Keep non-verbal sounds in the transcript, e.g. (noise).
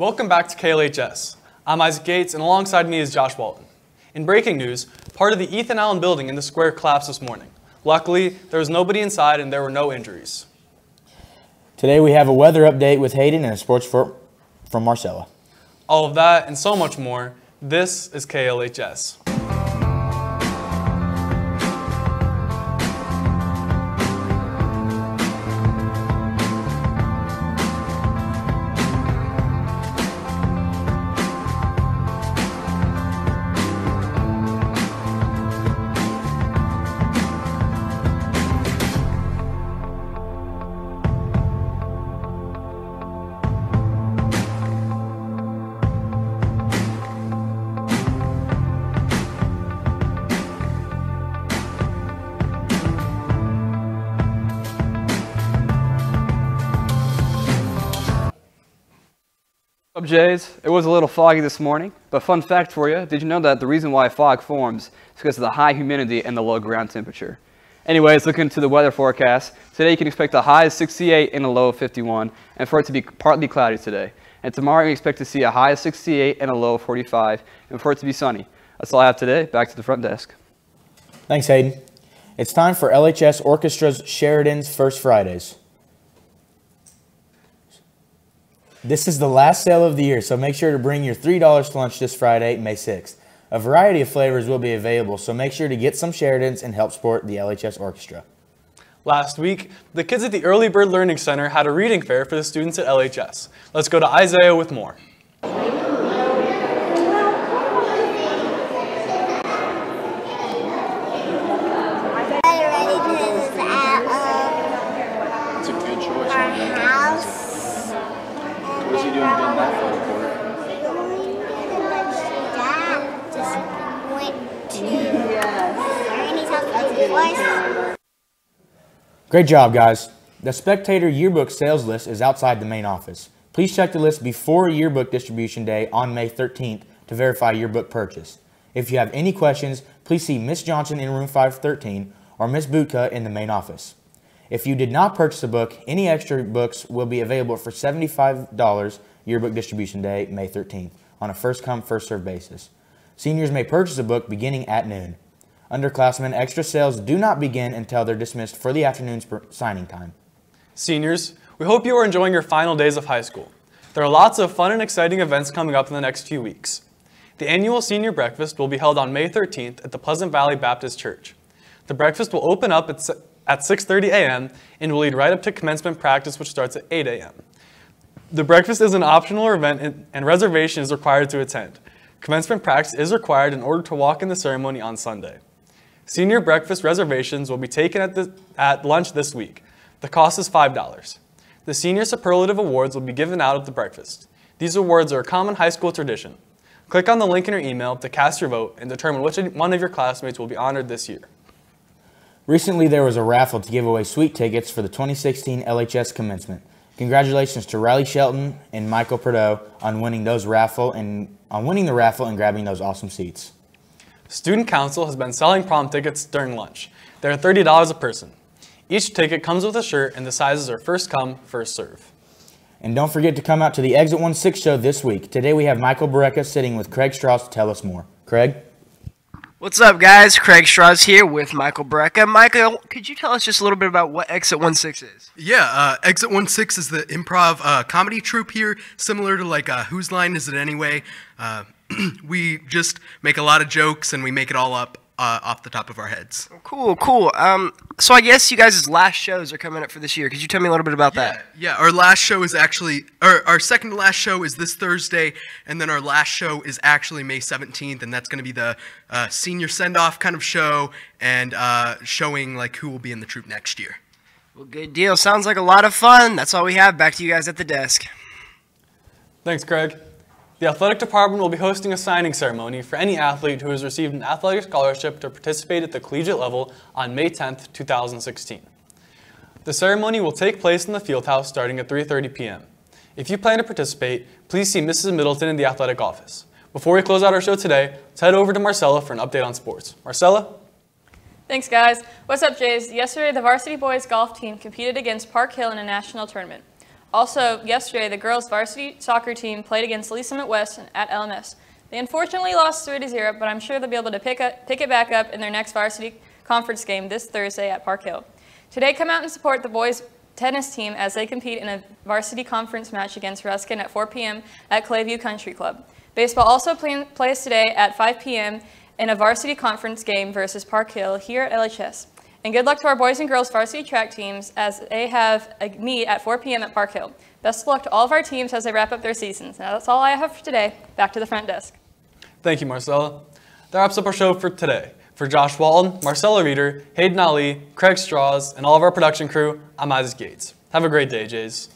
Welcome back to KLHS. I'm Isaac Gates, and alongside me is Josh Walton. In breaking news, part of the Ethan Allen building in the square collapsed this morning. Luckily, there was nobody inside and there were no injuries. Today we have a weather update with Hayden and a sports for, from Marcella. All of that and so much more, this is KLHS. Up, Jays? It was a little foggy this morning, but fun fact for you, did you know that the reason why fog forms is because of the high humidity and the low ground temperature? Anyways, looking to the weather forecast, today you can expect a high of 68 and a low of 51, and for it to be partly cloudy today. And tomorrow you expect to see a high of 68 and a low of 45, and for it to be sunny. That's all I have today. Back to the front desk. Thanks, Hayden. It's time for LHS Orchestra's Sheridan's First Fridays. This is the last sale of the year, so make sure to bring your $3 to lunch this Friday, May 6th. A variety of flavors will be available, so make sure to get some Sheridans and help support the LHS Orchestra. Last week, the kids at the Early Bird Learning Center had a reading fair for the students at LHS. Let's go to Isaiah with more. It's a good choice. our house. What is he doing getting that photo for? Dad just went to Ernie's house twice. Great job, guys. The Spectator yearbook sales list is outside the main office. Please check the list before yearbook distribution day on May 13th to verify yearbook purchase. If you have any questions, please see Miss Johnson in room 513 or Miss Butka in the main office. If you did not purchase a book, any extra books will be available for $75 yearbook distribution day, May 13th, on a first come, first served basis. Seniors may purchase a book beginning at noon. Underclassmen extra sales do not begin until they're dismissed for the afternoon's signing time. Seniors, we hope you are enjoying your final days of high school. There are lots of fun and exciting events coming up in the next few weeks. The annual senior breakfast will be held on May 13th at the Pleasant Valley Baptist Church. The breakfast will open up at, at 6:30 a.m. and will lead right up to commencement practice which starts at 8 a.m. The breakfast is an optional event and- and reservation is required to attend. Commencement practice is required in order to walk in the ceremony on Sunday. Senior breakfast reservations will be taken at, the, at lunch this week. The cost is $5. The Senior Superlative Awards will be given out at the breakfast. These awards are a common high school tradition. Click on the link in your email to cast your vote and determine which one of your classmates will be honored this year. Recently, there was a raffle to give away sweet tickets for the 2016 LHS commencement. Congratulations to Riley Shelton and Michael Prideaux on winning those raffle and on winning the raffle and grabbing those awesome seats. Student Council has been selling prom tickets during lunch. They're $30 a person. Each ticket comes with a shirt and the sizes are first come, first serve. And don't forget to come out to the Exit 16 show this week. Today we have Michael Bareka sitting with Craig Strauss to tell us more. Craig? What's up, guys? Craig Strauss here with Michael Brecka. Michael, could you tell us just a little bit about what Exit 16 is? Yeah, uh, Exit 16 is the improv uh, comedy troupe here, similar to like uh, Whose Line Is It Anyway? (clears throat) We just make a lot of jokes and we make it all up uh, off the top of our heads. Cool, cool. Um, so I guess you guys' last shows are coming up for this year. Could you tell me a little bit about that? Yeah, our last show is actually, our, our second to last show is this Thursday, and then our last show is actually May 17th, and that's going to be the uh, senior send off kind of show and uh, showing like who will be in the troupe next year. Well, good deal. Sounds like a lot of fun. That's all we have. Back to you guys at the desk. Thanks, Craig. The athletic department will be hosting a signing ceremony for any athlete who has received an athletic scholarship to participate at the collegiate level on May 10th, 2016. The ceremony will take place in the field house starting at 3:30 p.m. If you plan to participate, please see Mrs. Middleton in the athletic office. Before we close out our show today, let's head over to Marcella for an update on sports. Marcella? Thanks, guys. What's up, Jays? Yesterday, the varsity boys golf team competed against Park Hill in a national tournament. Also, yesterday, the girls' varsity soccer team played against Lee's Summit West at LMS. They unfortunately lost 3 0, but I'm sure they'll be able to pick, up, pick it back up in their next varsity conference game this Thursday at Park Hill. Today, come out and support the boys' tennis team as they compete in a varsity conference match against Ruskin at 4 p.m. at Clayview Country Club. Baseball also play, plays today at 5 p.m. in a varsity conference game versus Park Hill here at LHS. And good luck to our boys and girls varsity track teams as they have a meet at 4 p.m. at Park Hill. Best of luck to all of our teams as they wrap up their seasons. Now that's all I have for today. Back to the front desk. Thank you, Marcella. That wraps up our show for today. For Josh Walton, Marcella Reeder, Hayden Ali, Craig Strauss, and all of our production crew, I'm Isaac Gates. Have a great day, Jays.